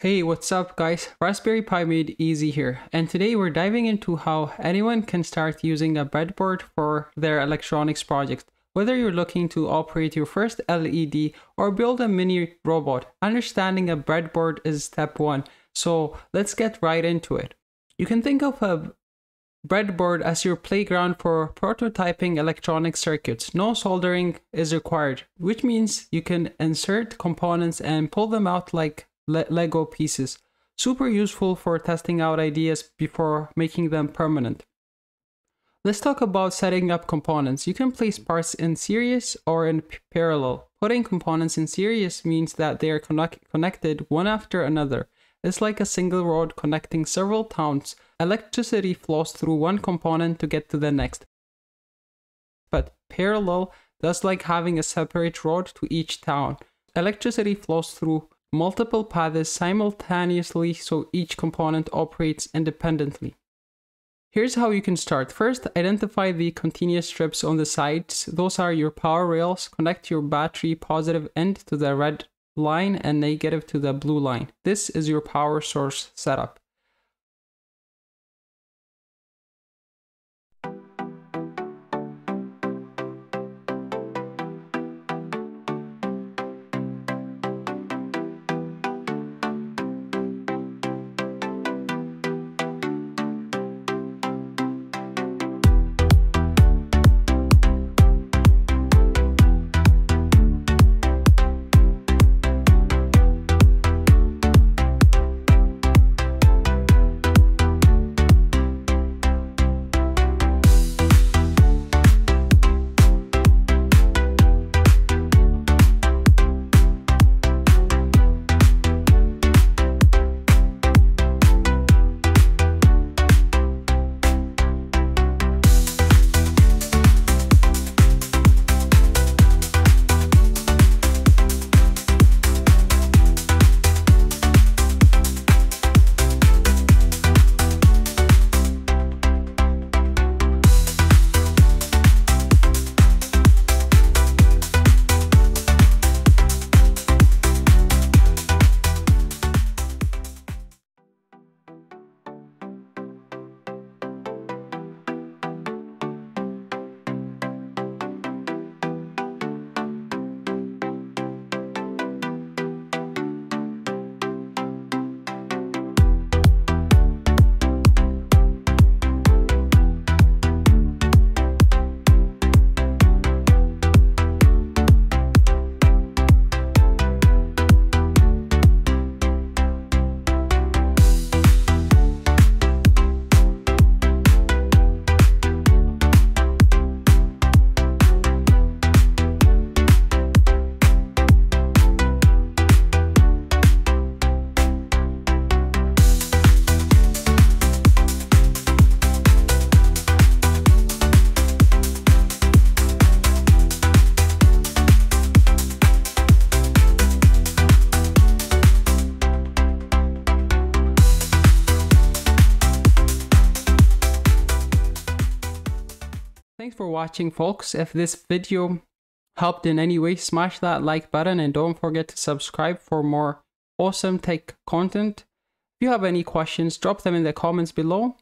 Hey, what's up guys? Raspberry Pi Made Easy here, and today we're diving into how anyone can start using a breadboard for their electronics project. Whether you're looking to operate your first LED or build a mini robot, understanding a breadboard is step one. So let's get right into it. You can think of a breadboard as your playground for prototyping electronic circuits. No soldering is required, which means you can insert components and pull them out like le Lego pieces. Super useful for testing out ideas before making them permanent. Let's talk about setting up components. You can place parts in series or in parallel. Putting components in series means that they are connect connected one after another. It's like a single road connecting several towns. Electricity flows through one component to get to the next. But parallel, that's like having a separate road to each town. Electricity flows through multiple paths simultaneously so each component operates independently. Here's how you can start. First, identify the continuous strips on the sides. Those are your power rails. Connect your battery positive end to the red line and negative to the blue line. This is your power source setup. Thanks for watching folks. If this video helped in any way, smash that like button and don't forget to subscribe for more awesome tech content. If you have any questions, drop them in the comments below.